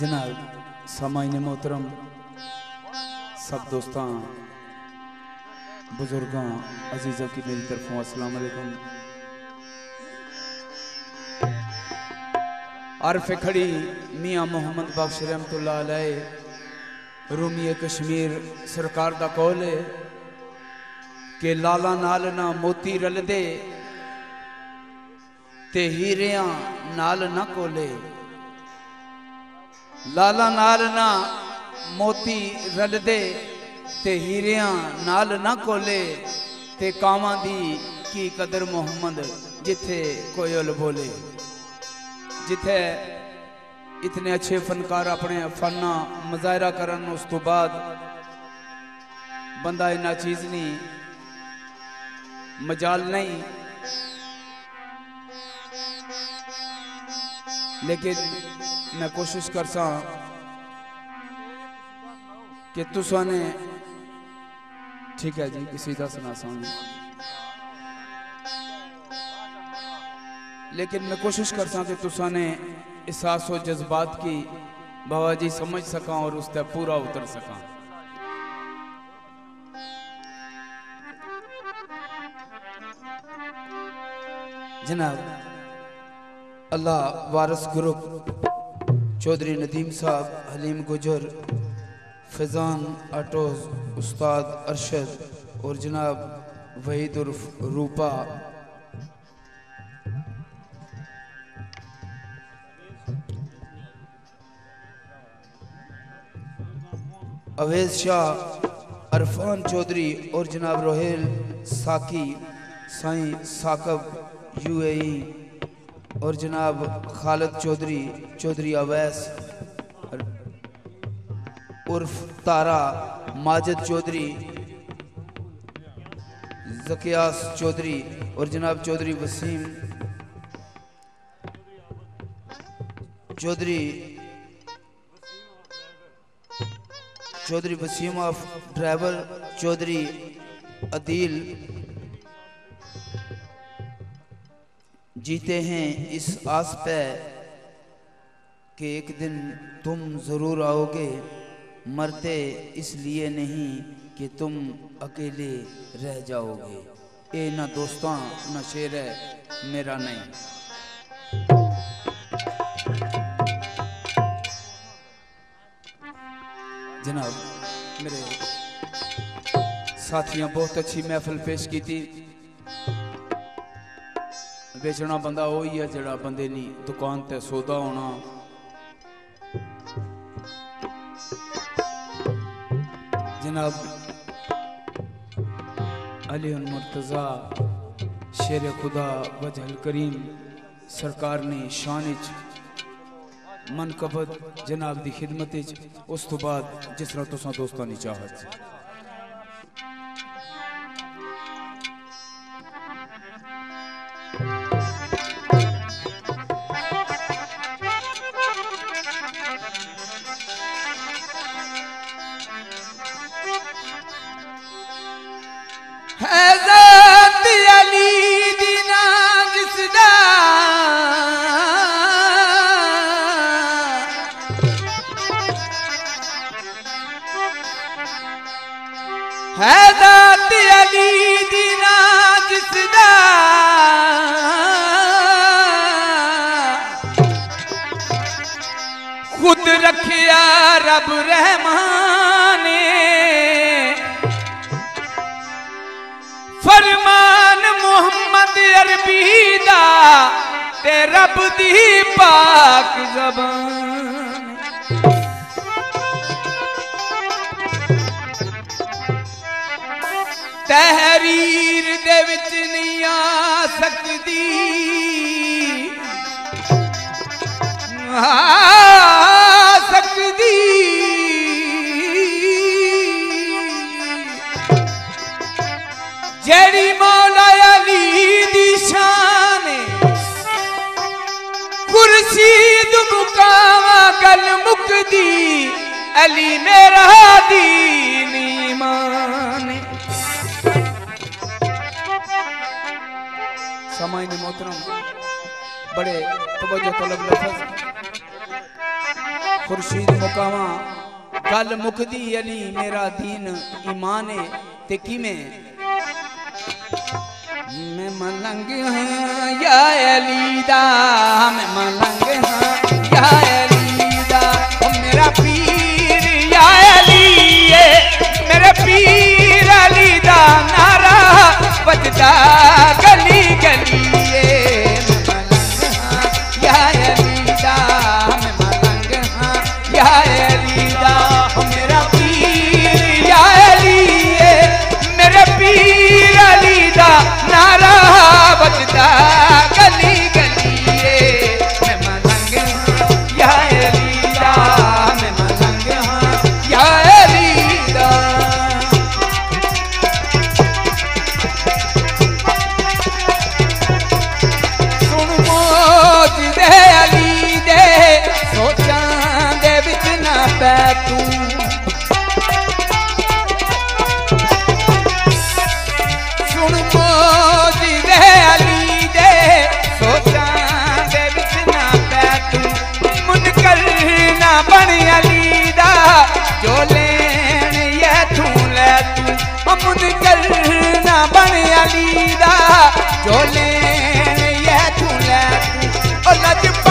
جناب سامعین محترم، سب دوستاں بزرگاں، عزیزوں کی میری طرفوں السلام علیکم۔ عرف کھڑی میاں محمد بخش رحمت اللہ علیہ، رومی کشمیر سرکار دا کول ہے کہ لالا نال نہ موتی رل دے، تے ہیریاں نال نہ کولے۔ لالا نال موتی رل دے تے ہیریاں نال نہ کولے تے کاماں دی کی قدر محمد جتھے کوئی ال بولے جتھے اتنے اچھے فنکار اپنے فنہ مظاہرہ کرن اس تو بعد بندہ انہا چیز نہیں مجال نہیں لیکن میں کوشش کر سا کہ تسا نے ٹھیک ہے جی کسی دا سنا سا لیکن میں کوشش کر سا کہ تسا نے احساس و جذبات کی بابا جی سمجھ سکاں اور اس تے پورا اتر سکاں۔ جناب، اللہ وارث گروپ چودری ندیم صاحب، حلیم گجر فضان آٹوز، استاد ارشد اور جناب وحید عرف روپا۔ اویز شاہ، عرفان چودری اور جناب روحیل ساکی، سائیں ساکب، یو اے ای۔ اور جناب خالد چودری چودری اویس، عرف تارا، ماجد چودری زکیاس چودری اور جناب چودری وسیم۔ چودری چودری وسیم آف ڈرائیور چودری عدیل جیتے ہیں اس آس پہ کہ ایک دن تم ضرور آؤ گے۔ مرتے اس لیے نہیں کہ تم اکیلے رہ جاؤ گے۔ اے نہ دوستاں، نہ شیر ہے میرا نہیں۔ جناب، میرے ساتھیاں، بہت اچھی محفل پیش کی تھی۔ بیچنا بندہ وہی ہے جڑا بندے نہیں دکان تے سودا ہونا جناب علی مرتضی شیر خدا وجہ الکریم سرکار نے شانچ منقبت جناب دی خدمت اس تو بعد جس طرح تساں دوستاں نہیں چاہت حضرت علی دینا جس دا۔ حضرت علی دینا دا۔ خود رکھیا رب رحمان فرمان محمد عربی دا تے رب دی پاک زبان۔ تحریر دے وچ نہیں آ سکتی۔ چکا کل مکدی، علی میرا دین ایمان۔ سامعین محترم، بڑے توجہ طلب لفظ۔ خورشید مقامہ کل مکدی، علی میرا دین ایمان تکی میں میں ملنگ ہاں یا علی دا، میں ملنگ ہاں۔ لویدا جو یہ تو لے تو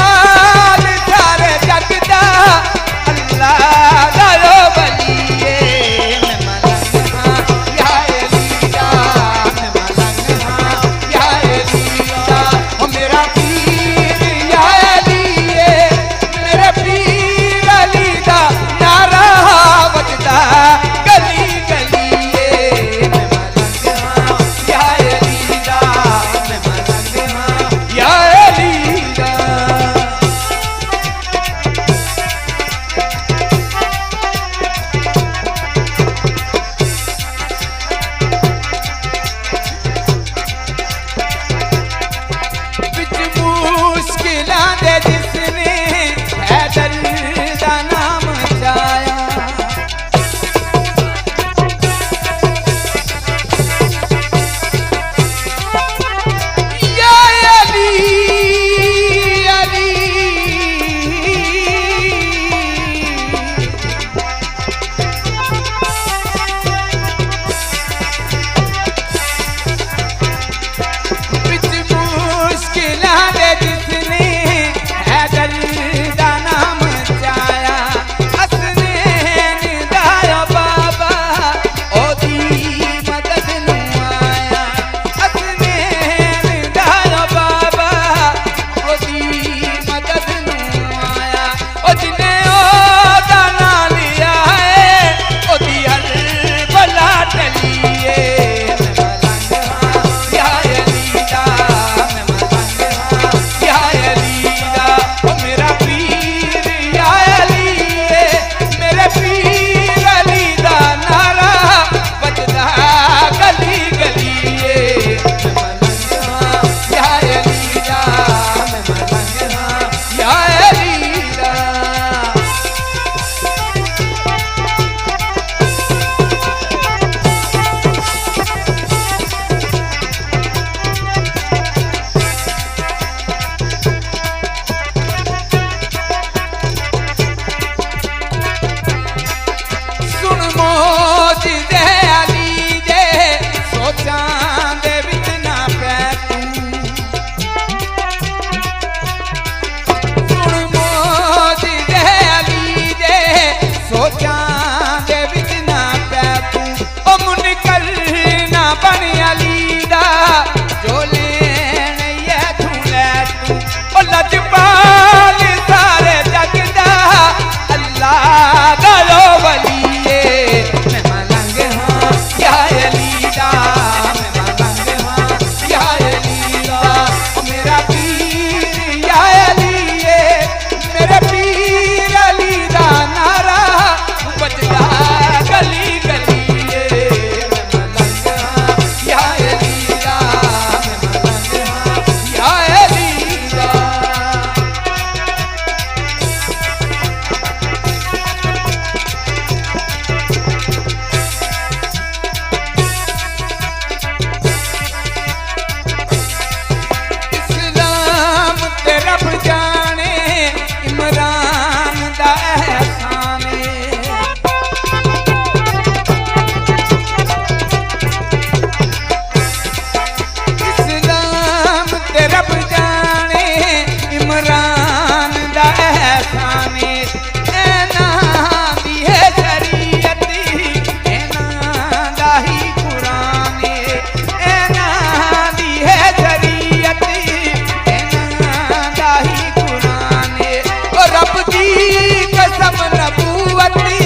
Let